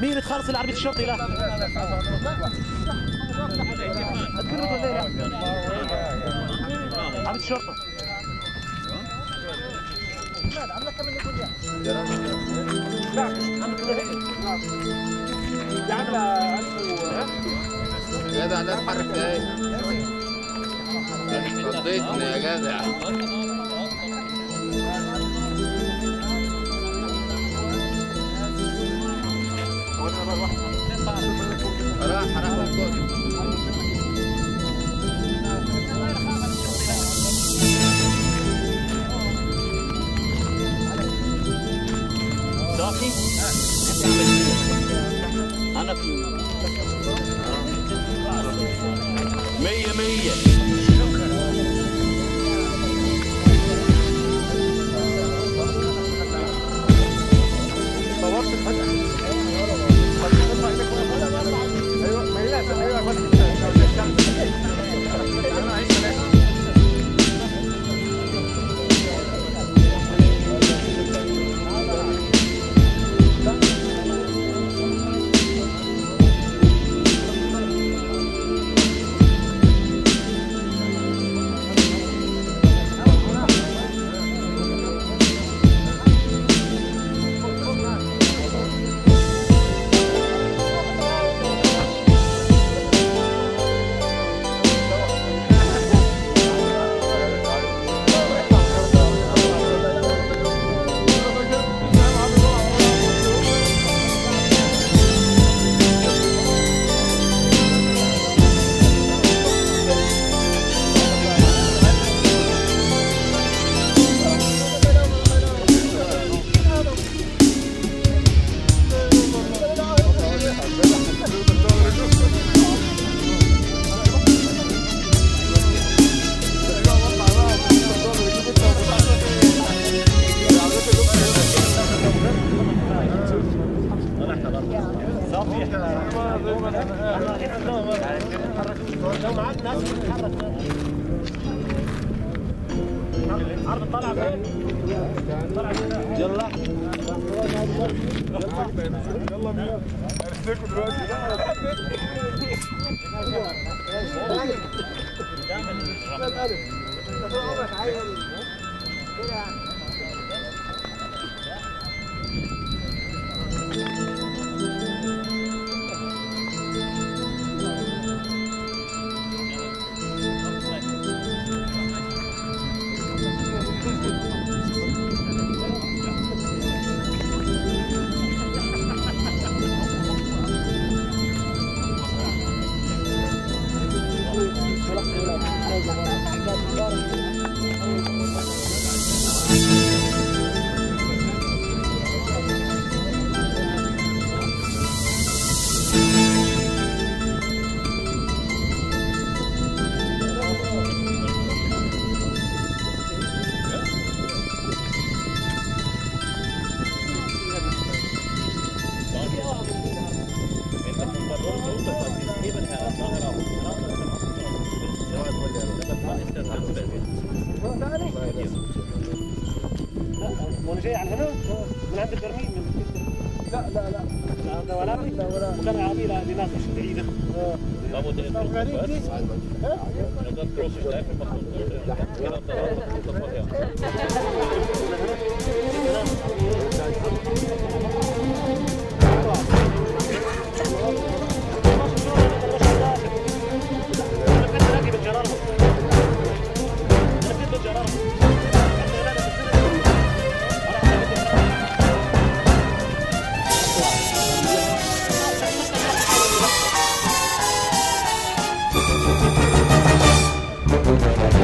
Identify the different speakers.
Speaker 1: مين تخلص العربية الشرطي؟ لا. عربية الشرطة.
Speaker 2: يا جدع لا تحرك إيه يا جدع.
Speaker 1: أنا في مية مية لو معاك ناس تتحرك عرض طلع فين؟ طلع فين؟ يلا وأنا جاي على هنا من عند البرميل من لا لا لا لا ولا لا ولا وكان لناس مش بعيده
Speaker 3: Ja. Thank you.